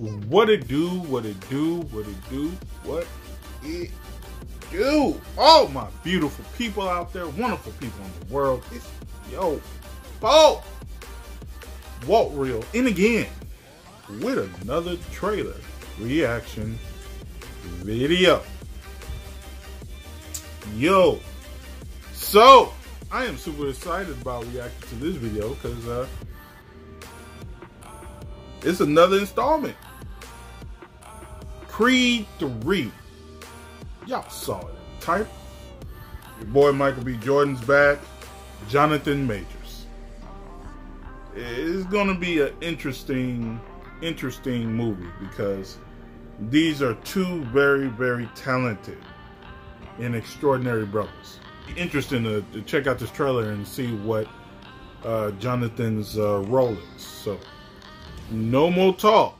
What it do, what it do, what it do, what it do. Oh, my beautiful people out there, wonderful people in the world. It's yo, Bo, Walt Real, and again with another trailer reaction video. Yo, so I am super excited about reacting to this video because uh, it's another installment. Creed 3. Y'all saw it. Type. Your boy Michael B. Jordan's back. Jonathan Majors. It's gonna be an interesting, interesting movie because these are two very, very talented and extraordinary brothers. Interesting to, to check out this trailer and see what uh, Jonathan's uh, role is. So, no more talk.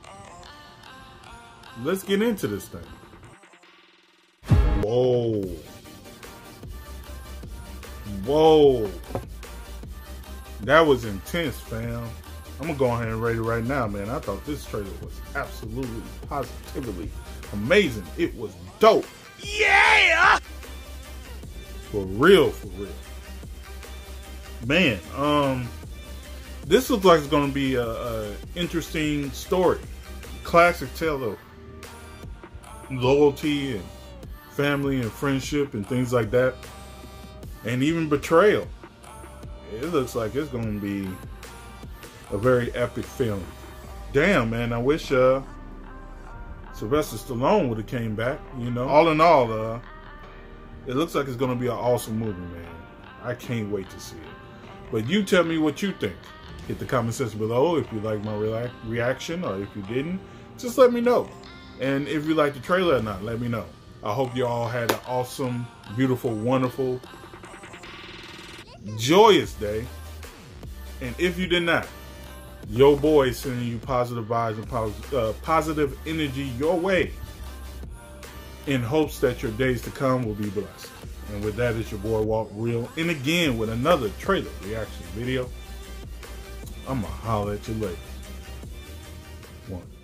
Let's get into this thing. Whoa. Whoa. That was intense, fam. I'm gonna go ahead and rate it right now, man. I thought this trailer was absolutely, positively amazing. It was dope. Yeah! For real, for real. Man, um, this looks like it's gonna be a, a interesting story. Classic tale of loyalty and family and friendship and things like that. And even betrayal. It looks like it's gonna be a very epic film. Damn, man, I wish uh, Sylvester Stallone would have came back. You know, all in all, uh, it looks like it's gonna be an awesome movie, man. I can't wait to see it. But you tell me what you think. Hit the comment section below if you like my re reaction, or if you didn't, just let me know. And if you like the trailer or not, let me know. I hope you all had an awesome, beautiful, wonderful, joyous day. And if you did not, your boy sending you positive vibes and pos uh, positive energy your way in hopes that your days to come will be blessed. And with that, it's your boy Walt Real. And again, with another trailer reaction video. I'm going to holler at you later. One.